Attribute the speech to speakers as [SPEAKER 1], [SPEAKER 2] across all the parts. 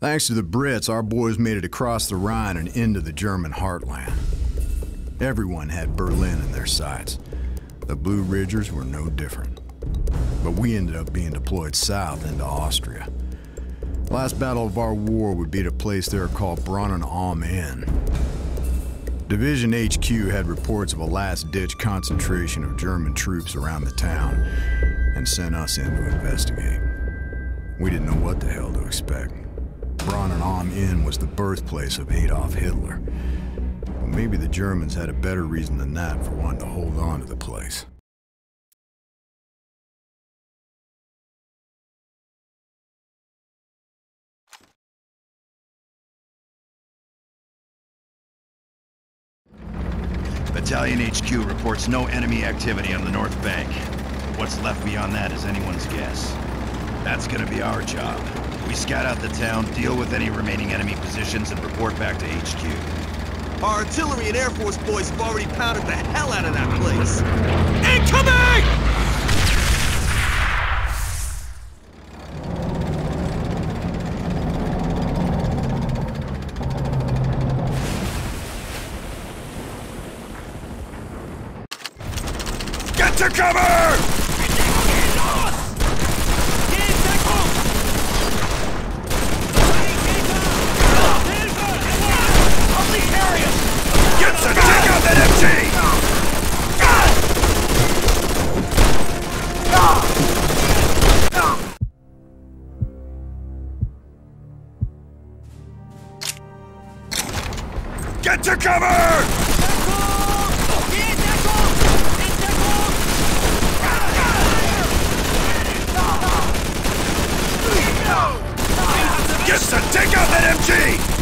[SPEAKER 1] Thanks to the Brits, our boys made it across the Rhine and into the German heartland. Everyone had Berlin in their sights. The Blue Ridgers were no different. But we ended up being deployed south into Austria. Last battle of our war would be at a place there called Braunau am Inn. Division HQ had reports of a last-ditch concentration of German troops around the town and sent us in to investigate. We didn't know what the hell to expect. Braunau am Inn was the birthplace of Adolf Hitler. But maybe the Germans had a better reason than that for wanting to hold on to the place.
[SPEAKER 2] Battalion HQ reports no enemy activity on the north bank. What's left beyond that is anyone's guess. That's gonna be our job. We scout out the town, deal with any remaining enemy positions, and report back to HQ.
[SPEAKER 3] Our artillery and Air Force boys have already pounded the hell out of that place.
[SPEAKER 4] Incoming!
[SPEAKER 2] Get to cover! Take out that MG!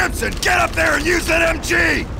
[SPEAKER 2] Gibson, get up there and use that MG!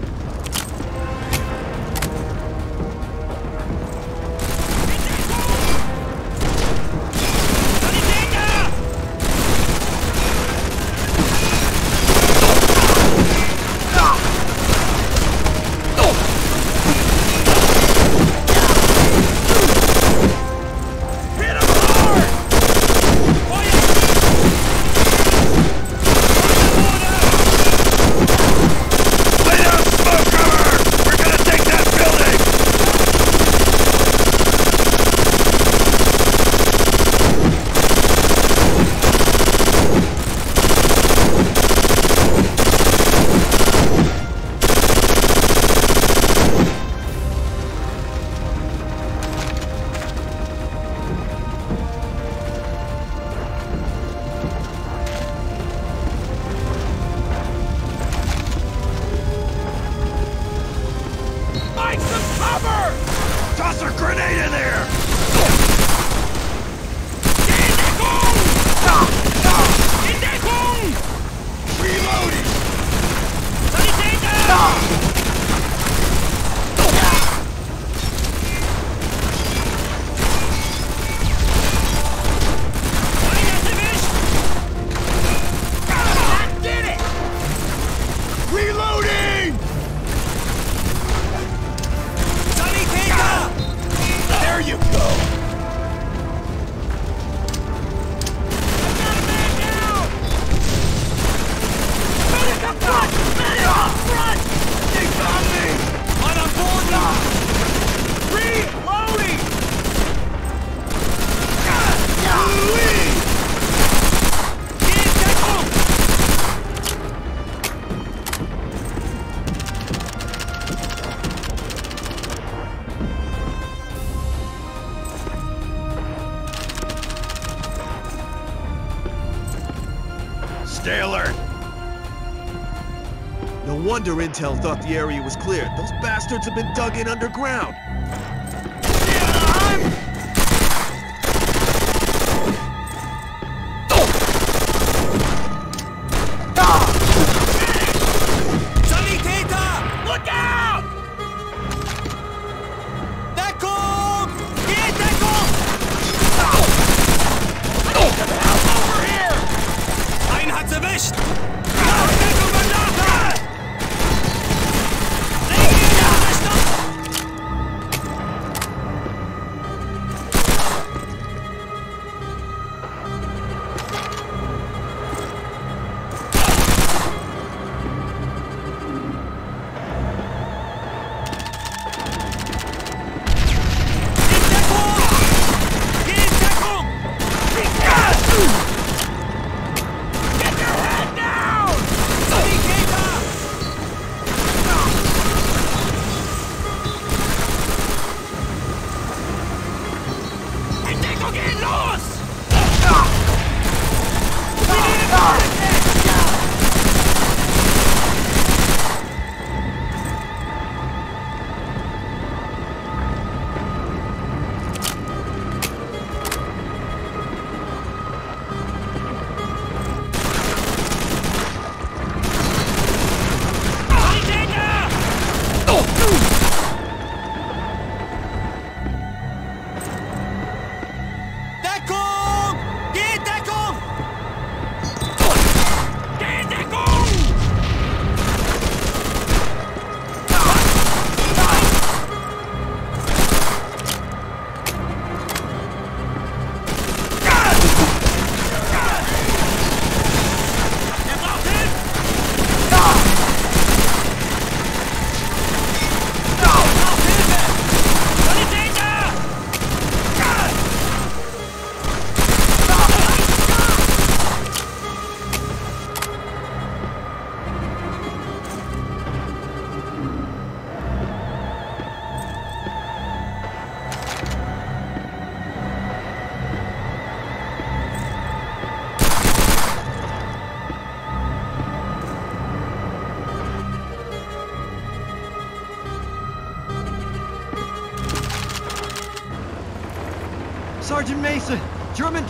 [SPEAKER 3] Wonder Intel thought the area was cleared. Those bastards have been dug in underground.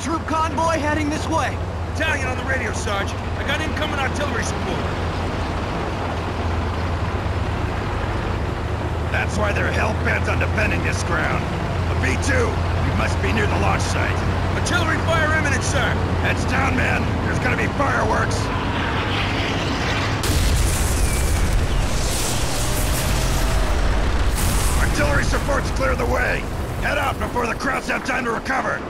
[SPEAKER 3] Troop convoy heading this way.
[SPEAKER 4] Italian on the radio, Sarge. I got incoming artillery support.
[SPEAKER 2] That's why they're hell-bent on defending this ground. A V-2, we must be near the launch site.
[SPEAKER 4] Artillery fire imminent, sir.
[SPEAKER 2] Heads down, men. There's gonna be fireworks. Artillery supports clear the way. Head out before the crowds have time to recover.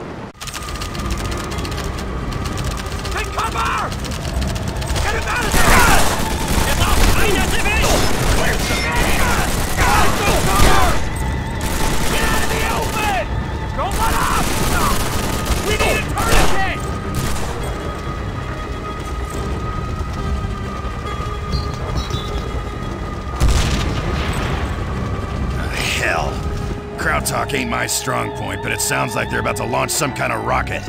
[SPEAKER 2] My strong point, but it sounds like they're about to launch some kind of rocket.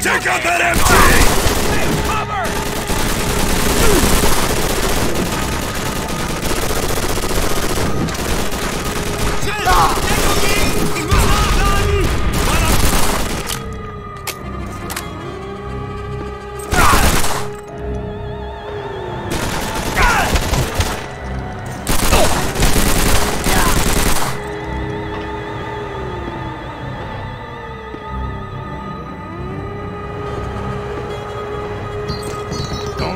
[SPEAKER 2] Take out that MG!
[SPEAKER 4] Take cover! Ah!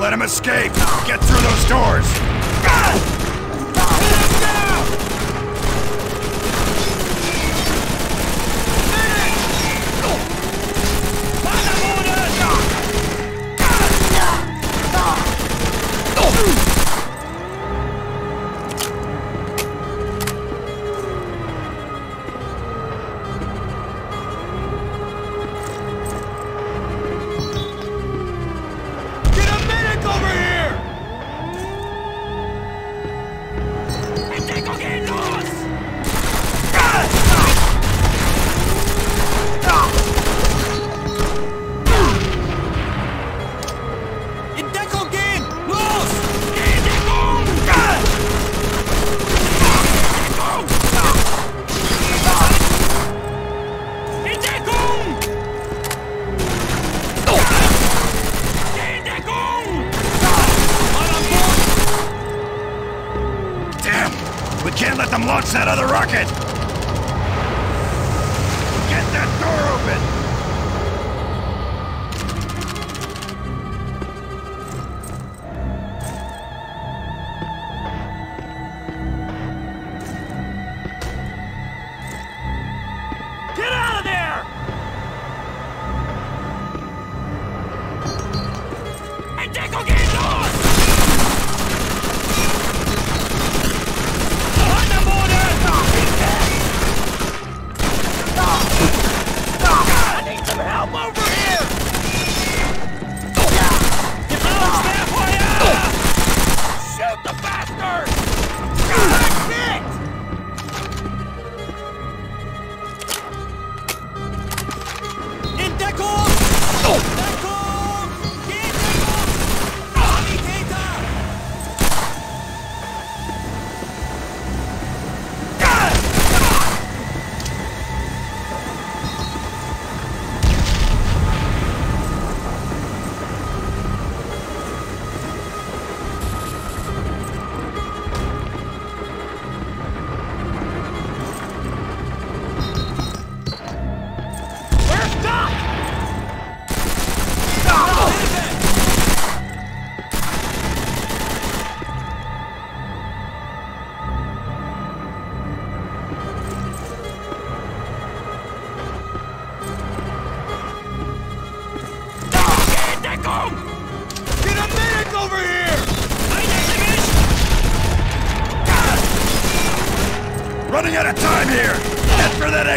[SPEAKER 4] Deckung him
[SPEAKER 3] escape! Get through those doors! Launch that other rocket! Get that door open!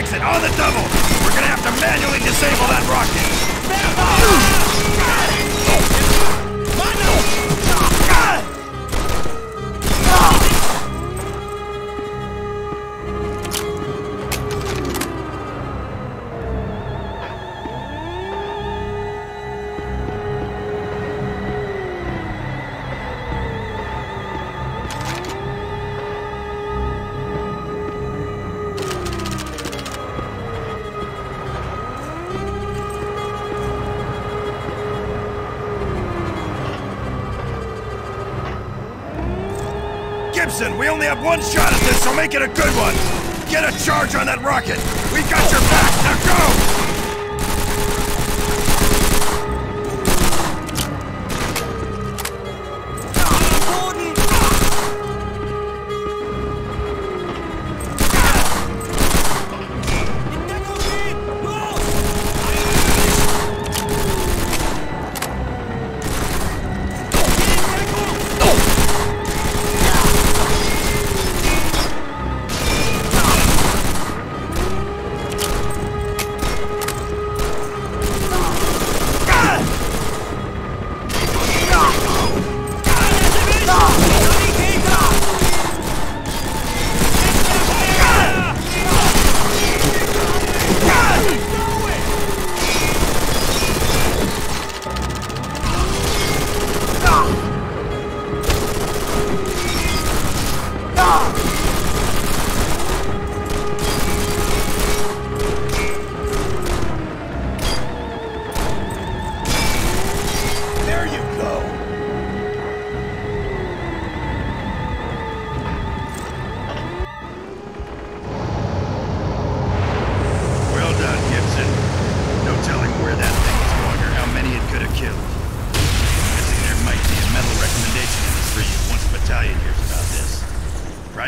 [SPEAKER 3] Exit, on the double! We're gonna have to manually disable that rocket! We only have one shot at this, so make it a good one! Get a charge on that rocket! We got your back, now go!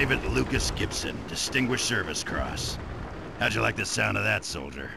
[SPEAKER 5] Private Lucas Gibson, Distinguished Service Cross. How'd you like the sound of that, soldier?